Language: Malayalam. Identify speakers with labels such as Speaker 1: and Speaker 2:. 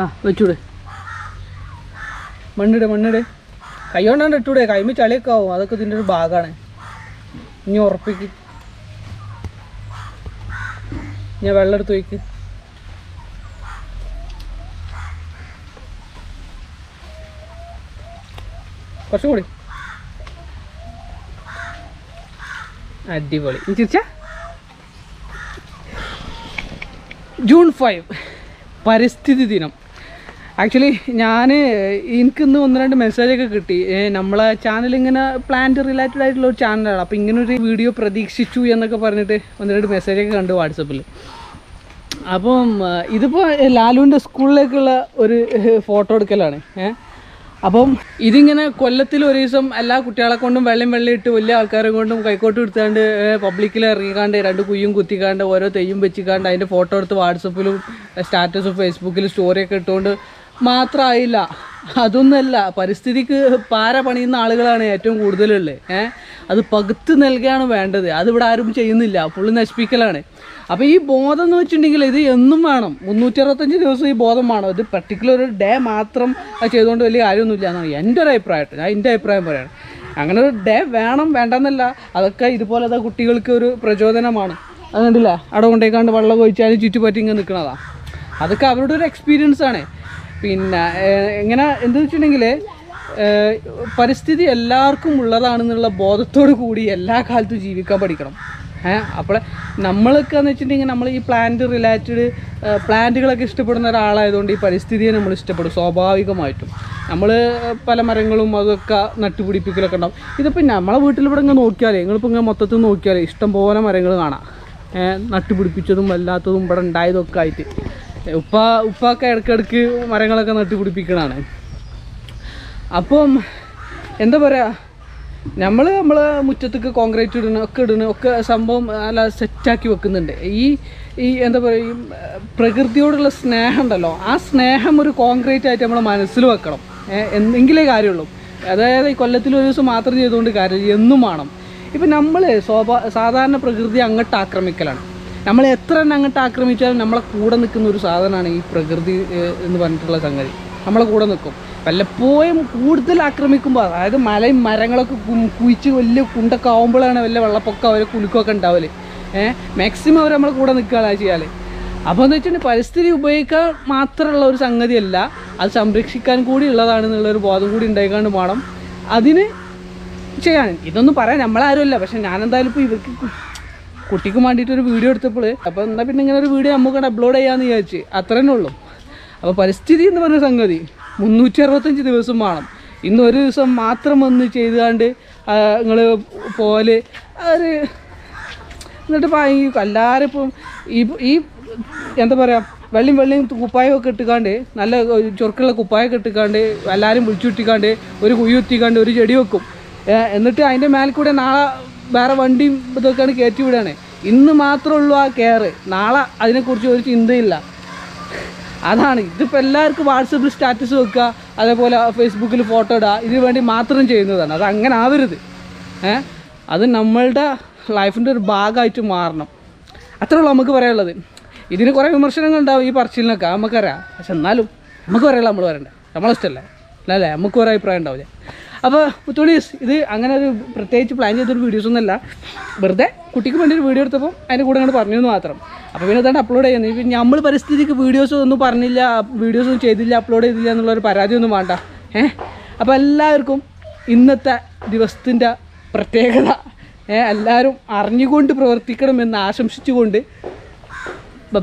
Speaker 1: ആ വെച്ചൂടെ. മണ്ണിടെ മണ്ണിടെ. കൈ കൊണ്ടാണ്ട് ഇട്ടൂടെ. കൈമ ചളിയൊക്കെ ആവും. അതൊക്കെ ഇതിന്റെ ഒരു ഭാഗമാണ് ഇനി ഉറപ്പിക്ക്. ഞാൻ വെള്ളം എടുത്ത് വയ്ക്ക് കുറച്ചും കൂടി. അടിപൊളി. ചിരിച്ചാ? June five. പരിസ്ഥിതി ദിനം. ആക്ച്വലി ഞാൻ എനിക്കിന്ന് ഒന്ന് രണ്ട് മെസ്സേജൊക്കെ കിട്ടി. നമ്മളെ ചാനൽ ഇങ്ങനെ പ്ലാന്റ് റിലേറ്റഡ് ആയിട്ടുള്ള ഒരു ചാനലാണ് അപ്പോൾ ഇങ്ങനൊരു വീഡിയോ പ്രതീക്ഷിച്ചു എന്നൊക്കെ പറഞ്ഞിട്ട് ഒന്ന് രണ്ട് മെസ്സേജൊക്കെ കണ്ടു വാട്സപ്പിൽ. അപ്പം ഇതിപ്പോൾ ലാലുവിന്റെ സ്കൂളിലേക്കുള്ള ഒരു ഫോട്ടോ എടുക്കലാണ്. അപ്പം ഇതിങ്ങനെ കൊല്ലത്തിൽ ഒരു ദിവസം എല്ലാ കുട്ടികളെ കൊണ്ടും വെള്ളം വെള്ളം ഇട്ട് വലിയ ആൾക്കാരെ കൊണ്ടും കൈക്കോട്ട് എടുത്താണ്ട് പബ്ലിക്കിൽ ഇറങ്ങിക്കാണ്ട് രണ്ട് കുയ്യും കുത്തിക്കാണ്ട് ഓരോ തെയ്യും വെച്ചിക്കാണ്ട് അതിന്റെ ഫോട്ടോ എടുത്ത് വാട്സപ്പിലും സ്റ്റാറ്റസും ഫേസ്ബുക്കിലും സ്റ്റോറിയൊക്കെ ഇട്ടുകൊണ്ട് മാത്രമായില്ല അതൊന്നല്ല പരിസ്ഥിതിക്ക് പാര പണിയുന്ന ആളുകളാണ് ഏറ്റവും കൂടുതലുള്ളത് ഏഹ് അത് പകുത്ത് നൽകുകയാണ് വേണ്ടത്. അതിവിടെ ആരും ചെയ്യുന്നില്ല. ഫുള്ള് നശിപ്പിക്കലാണ്. അപ്പോൾ ഈ ബോധം എന്ന് വെച്ചിട്ടുണ്ടെങ്കിൽ ഇത് എന്നും വേണം. മുന്നൂറ്റി അറുപത്തഞ്ച് ദിവസം ഈ ബോധം വേണം. ഇത് പർട്ടിക്കുലർ ഒരു ഡേ മാത്രം ചെയ്തുകൊണ്ട് വലിയ കാര്യമൊന്നുമില്ല എന്നാണ് എന്റെ ഒരു അഭിപ്രായം ഞാൻ എന്റെ അഭിപ്രായം പറയാണ്. അങ്ങനെ ഒരു ഡേ വേണം വേണ്ടെന്നല്ല. അതൊക്കെ ഇതുപോലത്തെ കുട്ടികൾക്ക് ഒരു പ്രചോദനമാണ്. അത് കണ്ടില്ല? അവിടെ കൊണ്ടേക്കാണ്ട് വെള്ളം ഒഴിച്ചാലും ചുറ്റുപറ്റി ഇങ്ങനെ അതൊക്കെ അവരുടെ ഒരു എക്സ്പീരിയൻസ് ആണ്. പിന്നെ എങ്ങനെ എന്താ വെച്ചിട്ടുണ്ടെങ്കിൽ പരിസ്ഥിതി എല്ലാവർക്കും ഉള്ളതാണെന്നുള്ള ബോധത്തോടു കൂടി എല്ലാ കാലത്തും ജീവിക്കാൻ പഠിക്കണം. ഏഹ് അപ്പോൾ നമ്മളൊക്കെ എന്ന് വെച്ചിട്ടുണ്ടെങ്കിൽ നമ്മൾ ഈ പ്ലാന്റ് റിലേറ്റഡ് പ്ലാന്റുകളൊക്കെ ഇഷ്ടപ്പെടുന്ന ഒരാളായതുകൊണ്ട് ഈ പരിസ്ഥിതിയെ നമ്മൾ ഇഷ്ടപ്പെടും സ്വാഭാവികമായിട്ടും. നമ്മൾ പല മരങ്ങളും അതൊക്കെ നട്ടുപിടിപ്പിക്കലൊക്കെ ഉണ്ടാവും. ഇതിപ്പോൾ നമ്മളെ വീട്ടിൽ ഇവിടെ ഇങ്ങനെ നോക്കിയാലേ നിങ്ങളിപ്പോൾ ഇങ്ങനെ മൊത്തത്തിൽ നോക്കിയാലേ ഇഷ്ടം പോലെ മരങ്ങൾ കാണാം നട്ടുപിടിപ്പിച്ചതും അല്ലാത്തതും ഇവിടെ ഉണ്ടായതൊക്കെ ആയിട്ട്. ഉപ്പ ഉപ്പൊക്കെ ഇടയ്ക്കിടയ്ക്ക് മരങ്ങളൊക്കെ നട്ടുപിടിപ്പിക്കണതാണ് അപ്പം എന്താ പറയുക നമ്മൾ നമ്മൾ മുറ്റത്തേക്ക് കോൺക്രീറ്റ് ഇടണ ഒക്കെ ഇടണ ഒക്കെ സംഭവം നല്ല സെറ്റാക്കി വെക്കുന്നുണ്ട്. ഈ ഈ എന്താ പറയുക പ്രകൃതിയോടുള്ള സ്നേഹം ഉണ്ടല്ലോ ആ സ്നേഹം ഒരു കോൺക്രീറ്റ് ആയിട്ട് നമ്മൾ മനസ്സിൽ വെക്കണം. എന്തെങ്കിലേ കാര്യമുള്ളൂ. അതായത് ഈ കൊല്ലത്തിൽ ഒരു ദിവസം മാത്രം ചെയ്തുകൊണ്ട് കാര്യം എന്നും വേണം. ഇപ്പം നമ്മൾ സ്വാഭാ സാധാരണ പ്രകൃതി അങ്ങോട്ട് ആക്രമിക്കലാണ്. നമ്മൾ എത്ര എണ്ണം അങ്ങോട്ട് ആക്രമിച്ചാലും നമ്മളെ കൂടെ നിൽക്കുന്ന ഒരു സാധനമാണ് ഈ പ്രകൃതി എന്ന് പറഞ്ഞിട്ടുള്ള സംഗതി. നമ്മളെ കൂടെ നിൽക്കും. വല്ലപ്പോഴും കൂടുതൽ ആക്രമിക്കുമ്പോൾ അതായത് മലയും മരങ്ങളൊക്കെ കുഴിച്ച് വലിയ കുണ്ടൊക്കെ ആകുമ്പോഴാണ് വല്ല വെള്ളപ്പൊക്കം അവർ കുലുക്കമൊക്കെ ഉണ്ടാവൽ. ഏഹ് മാക്സിമം അവർ നമ്മളെ കൂടെ നിൽക്കുകയാണ് ചെയ്യാൽ അപ്പോൾ എന്ന് വെച്ചിട്ടുണ്ടെങ്കിൽ പരിസ്ഥിതി ഉപയോഗിക്കാൻ മാത്രമുള്ള ഒരു സംഗതിയല്ല അത് സംരക്ഷിക്കാൻ കൂടി ഉള്ളതാണെന്നുള്ളൊരു ബോധം കൂടി ഉണ്ടായിക്കാണ്ട് വേണം അതിന് ചെയ്യാൻ. ഇതൊന്നും പറയാൻ നമ്മളാരുമല്ല. പക്ഷെ ഞാൻ എന്തായാലും ഇപ്പോൾ ഇവർക്ക് കുട്ടിക്ക് വേണ്ടിയിട്ട് ഒരു വീഡിയോ എടുത്തപ്പോൾ അപ്പോൾ എന്നാൽ പിന്നെ ഇങ്ങനെ ഒരു വീഡിയോ നമുക്ക് അപ്ലോഡ് ചെയ്യാമെന്ന് വിചാരിച്ച്. അത്ര ഉള്ളൂ. അപ്പോൾ പരിസ്ഥിതി എന്ന് പറഞ്ഞ സംഗതി മുന്നൂറ്റി അറുപത്തഞ്ച് ദിവസം വേണം. ഇന്ന് ഒരു ദിവസം മാത്രം വന്ന് ചെയ്താണ്ട് നിങ്ങൾ പോലെ ഒരു എന്നിട്ട് ഇപ്പം ഈ എല്ലാവരും ഇപ്പം ഈ ഈ എന്താ പറയുക വെള്ളിയും വെള്ളിയും കുപ്പായമൊക്കെ ഇട്ടുകാണ്ട് നല്ല ചൊറുക്കുള്ള കുപ്പായമൊക്കെ ഇട്ടുകാണ്ട് എല്ലാവരും വിളിച്ചുട്ടിക്കാണ്ട് ഒരു കുഴി ഒരു ചെടി വെക്കും. എന്നിട്ട് അതിന്റെ മേലെ കൂടെ നാളെ വേറെ വണ്ടിയും ഇതൊക്കെയാണ് കയറ്റി വിടുകയാണ്. ഇന്ന് മാത്രമേ ഉള്ളൂ ആ കെയർ നാളെ അതിനെക്കുറിച്ച് ഒരു ചിന്തയില്ല. അതാണ്. ഇതിപ്പോൾ എല്ലാവർക്കും വാട്സപ്പിൽ സ്റ്റാറ്റസ് വെക്കുക അതേപോലെ ഫേസ്ബുക്കിൽ ഫോട്ടോ ഇടുക ഇതിനു വേണ്ടി മാത്രം ചെയ്യുന്നതാണ്. അത് അങ്ങനെ ആവരുത്. ഏ? അത് നമ്മളുടെ ലൈഫിന്റെ ഒരു ഭാഗമായിട്ട് മാറണം. അത്രേ ഉള്ളൂ നമുക്ക് പറയാനുള്ളത്. ഇതിന് കുറേ വിമർശനങ്ങൾ ഉണ്ടാവും ഈ പറച്ചിലിനൊക്കെ. നമുക്കറിയാം. പക്ഷെ എന്നാലും നമുക്ക് പറയാനുള്ള നമ്മൾ പറയണ്ടേ? നമ്മളിഷ്ടമല്ലേ അല്ലല്ലേ അല്ലേ? നമുക്ക് കുറേ അഭിപ്രായം ഉണ്ടാവില്ലേ? അപ്പോൾ മുത്തോളീസ് ഇത് അങ്ങനെ ഒരു പ്രത്യേകിച്ച് പ്ലാൻ ചെയ്തൊരു വീഡിയോസ് ഒന്നുമല്ല വെറുതെ കുട്ടിക്ക് വേണ്ടി ഒരു വീഡിയോ എടുത്തപ്പോൾ അതിന്റെ കൂടെ അങ്ങോട്ട് പറഞ്ഞു എന്ന് മാത്രം. അപ്പോൾ പിന്നെ അതാണ് അപ്ലോഡ് ചെയ്യുന്നത് ഇപ്പം നമ്മൾ പരിസ്ഥിതിക്ക് വീഡിയോസ് ഒന്നും പറഞ്ഞില്ല വീഡിയോസ് ഒന്നും ചെയ്തില്ല അപ്ലോഡ് ചെയ്തില്ല എന്നുള്ളൊരു പരാതിയൊന്നും വേണ്ട. ഏഹ് അപ്പോൾ എല്ലാവർക്കും ഇന്നത്തെ ദിവസത്തിന്റെ പ്രത്യേകത എല്ലാവരും അറിഞ്ഞുകൊണ്ട് പ്രവർത്തിക്കണമെന്ന് ആശംസിച്ചുകൊണ്ട് ബൈ.